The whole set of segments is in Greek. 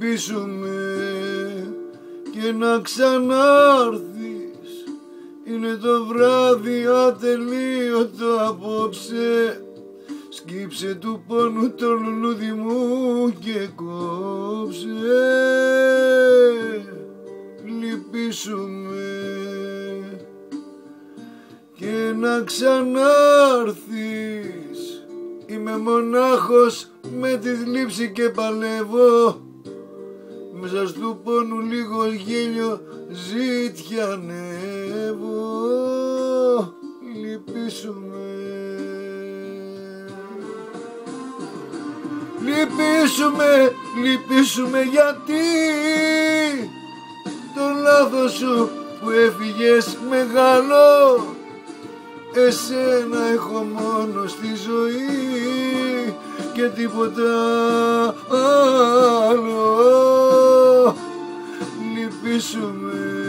λυπήσουμε και να ξανάρθεις. Είναι το βράδυ ατελείωτο απόψε. Σκύψε του πόνου το λουλούδι μου και κόψε. Λυπήσουμε και να ξανάρθεις. Είμαι μονάχος με τη θλίψη και παλεύω μέσα στου πόνου λίγο γέλιο ζήτιανεύω Λυπήσουμε Λυπήσουμε, λυπήσουμε γιατί το λάθος σου που έφυγες μεγάλο. Εσένα έχω μόνο στη ζωή και τίποτα άλλο λυπήσουμε λυπήσουμε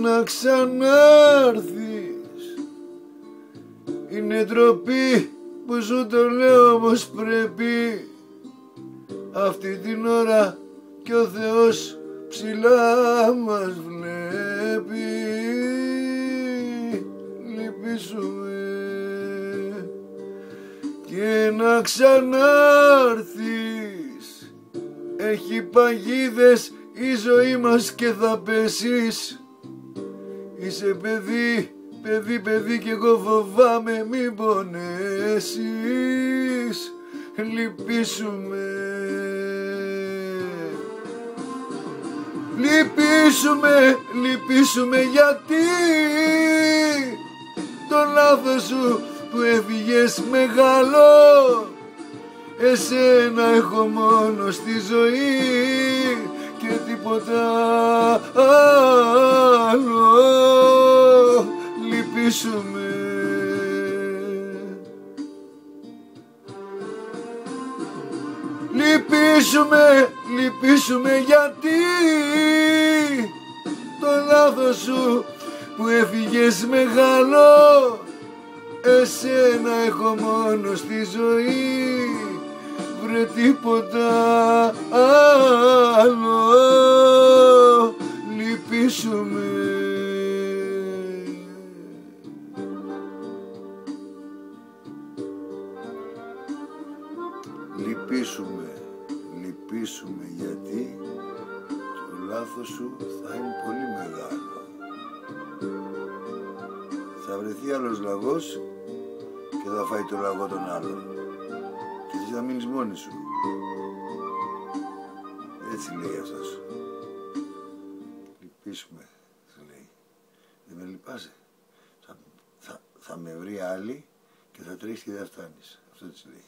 να ξανάρθεις. Είναι ντροπή που σου το λέω όμως πρέπει. Αυτή την ώρα και ο Θεός ψηλά μας βλέπει. Λυπήσουμε. Και να ξανάρθεις. Έχει παγίδες η ζωή μας και θα πέσεις Είσαι παιδί, παιδί, παιδί και εγώ φοβάμαι μην πονέσεις. Λυπήσουμε Λυπήσουμε, λυπήσουμε γιατί Το λάθος σου που έφυγες μεγάλο Εσένα έχω μόνο στη ζωή Λυπήσουμε, λυπήσουμε γιατί το λάθος σου που έφυγες μεγάλο Εσένα έχω μόνο στη ζωή. Βρε τίποτα Λυπήσουμε, λυπήσουμε γιατί το λάθος σου θα είναι πολύ μεγάλο. Θα βρεθεί άλλος λαγός και θα φάει το λαγό των άλλων και εσύ θα μείνεις μόνη σου. Έτσι λέει αυτός. Λυπήσουμε, σου λέει. Δεν με λυπάσαι. Θα, θα, θα με βρει άλλη και θα τρέχεις και δεν φτάνεις. Αυτό έτσι λέει.